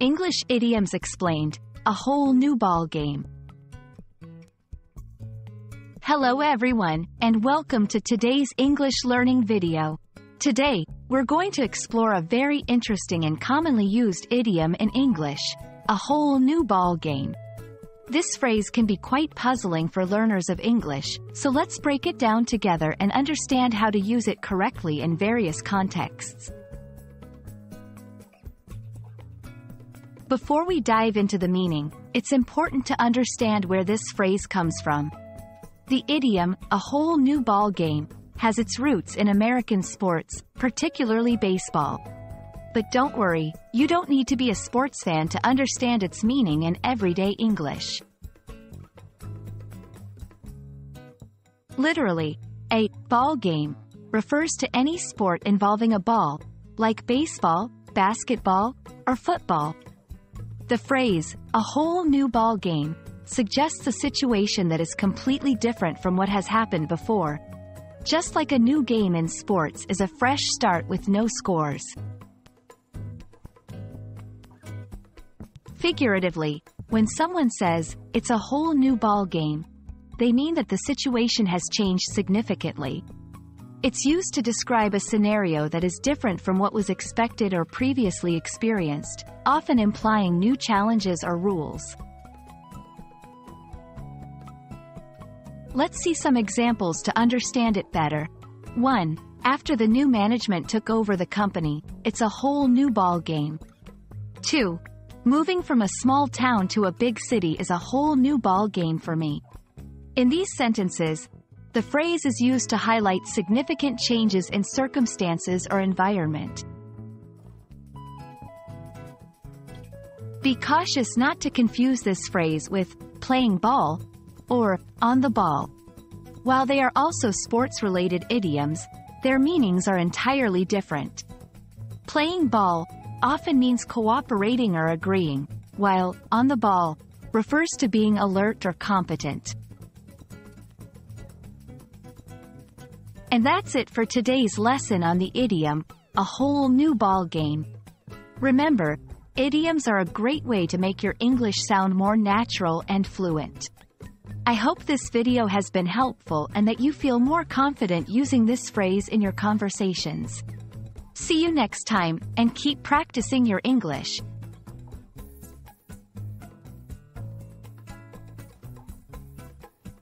English idioms explained, a whole new ball game. Hello everyone, and welcome to today's English learning video. Today, we're going to explore a very interesting and commonly used idiom in English, a whole new ball game. This phrase can be quite puzzling for learners of English, so let's break it down together and understand how to use it correctly in various contexts. Before we dive into the meaning, it's important to understand where this phrase comes from. The idiom, a whole new ball game, has its roots in American sports, particularly baseball. But don't worry, you don't need to be a sports fan to understand its meaning in everyday English. Literally, a ball game refers to any sport involving a ball, like baseball, basketball, or football. The phrase, a whole new ball game, suggests a situation that is completely different from what has happened before. Just like a new game in sports is a fresh start with no scores. Figuratively, when someone says, it's a whole new ball game, they mean that the situation has changed significantly. It's used to describe a scenario that is different from what was expected or previously experienced, often implying new challenges or rules. Let's see some examples to understand it better. 1. After the new management took over the company, it's a whole new ball game. 2. Moving from a small town to a big city is a whole new ball game for me. In these sentences, the phrase is used to highlight significant changes in circumstances or environment. Be cautious not to confuse this phrase with playing ball or on the ball. While they are also sports-related idioms, their meanings are entirely different. Playing ball often means cooperating or agreeing, while on the ball refers to being alert or competent. And that's it for today's lesson on the idiom, a whole new ball game. Remember, idioms are a great way to make your English sound more natural and fluent. I hope this video has been helpful and that you feel more confident using this phrase in your conversations. See you next time, and keep practicing your English.